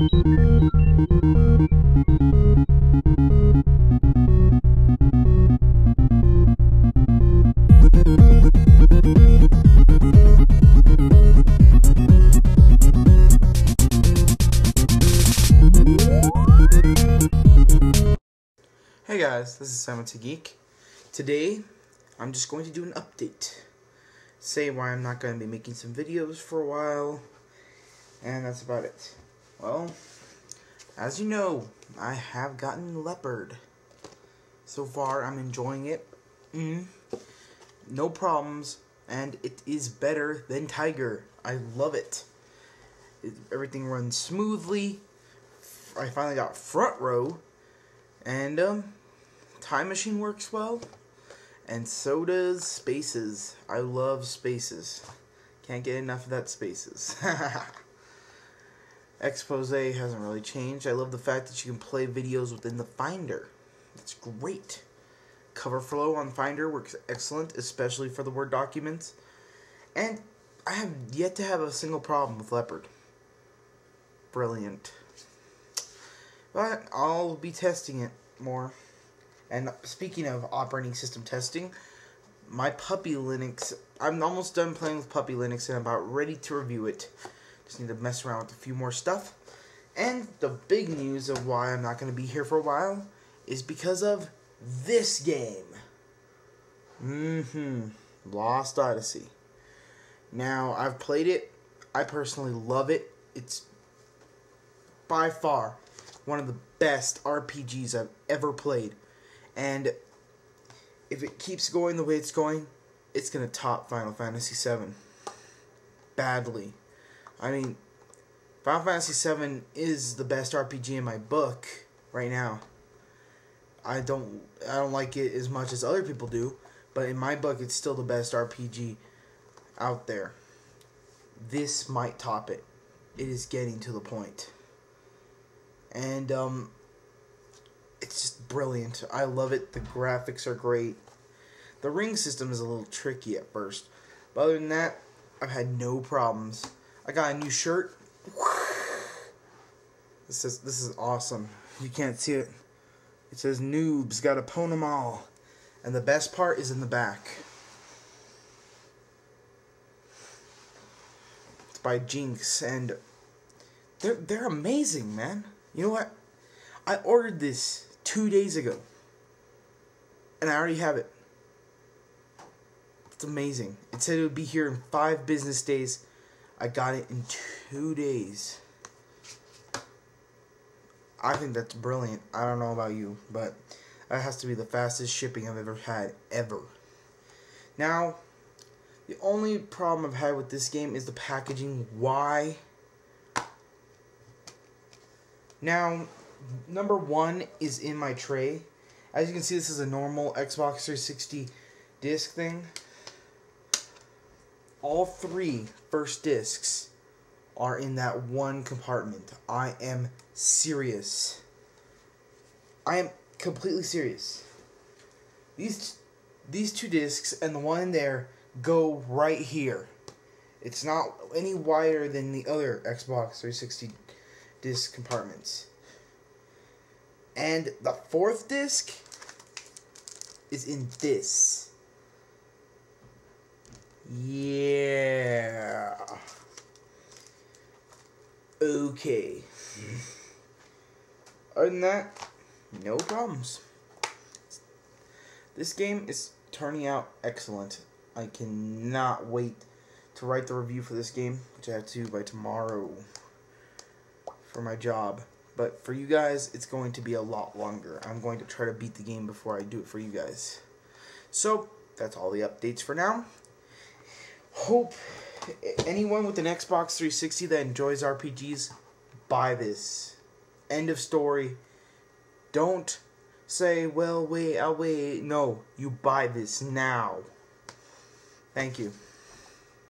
Hey guys, this is Samuel teh Geek. Today, I'm just going to do an update. Say why I'm not going to be making some videos for a while, and that's about it. Well, as you know, I have gotten Leopard. So far, I'm enjoying it. Mm, no problems, and it is better than Tiger. I love it. it everything runs smoothly. I finally got front row, and um, Time Machine works well, and so does Spaces. I love Spaces. Can't get enough of that Spaces. Expose hasn't really changed. I love the fact that you can play videos within the Finder. That's great. Cover flow on Finder works excellent, especially for the Word documents. And I have yet to have a single problem with Leopard. Brilliant. But I'll be testing it more. And speaking of operating system testing, my Puppy Linux, I'm almost done playing with Puppy Linux and I'm about ready to review it. Just need to mess around with a few more stuff. And the big news of why I'm not going to be here for a while is because of this game. Mm-hmm. Lost Odyssey. Now, I've played it. I personally love it. It's by far one of the best RPGs I've ever played. And if it keeps going the way it's going, it's going to top Final Fantasy VII. Badly. I mean, Final Fantasy VII is the best RPG in my book right now. I don't I don't like it as much as other people do, but in my book it's still the best RPG out there. This might top it. It is getting to the point. And um it's just brilliant. I love it. The graphics are great. The ring system is a little tricky at first. But other than that, I've had no problems. I got a new shirt. This is this is awesome. You can't see it. It says noobs gotta pwn them all. And the best part is in the back. It's by Jinx and they're they're amazing, man. You know what? I ordered this two days ago. And I already have it. It's amazing. It said it would be here in five business days. I got it in two days. I think that's brilliant. I don't know about you, but that has to be the fastest shipping I've ever had, ever. Now, the only problem I've had with this game is the packaging. Why? Now, number one is in my tray. As you can see, this is a normal Xbox 360 disc thing. All three first discs are in that one compartment. I am serious. I am completely serious. These these two discs and the one in there go right here. It's not any wider than the other Xbox 360 disc compartments. And the fourth disc is in this. Yeah. Okay. Other than that, no problems. This game is turning out excellent. I cannot wait to write the review for this game, which I have to by tomorrow for my job. But for you guys, it's going to be a lot longer. I'm going to try to beat the game before I do it for you guys. So, that's all the updates for now. Hope anyone with an Xbox 360 that enjoys RPGs, buy this. End of story. Don't say, well, wait, I'll wait. No, you buy this now. Thank you.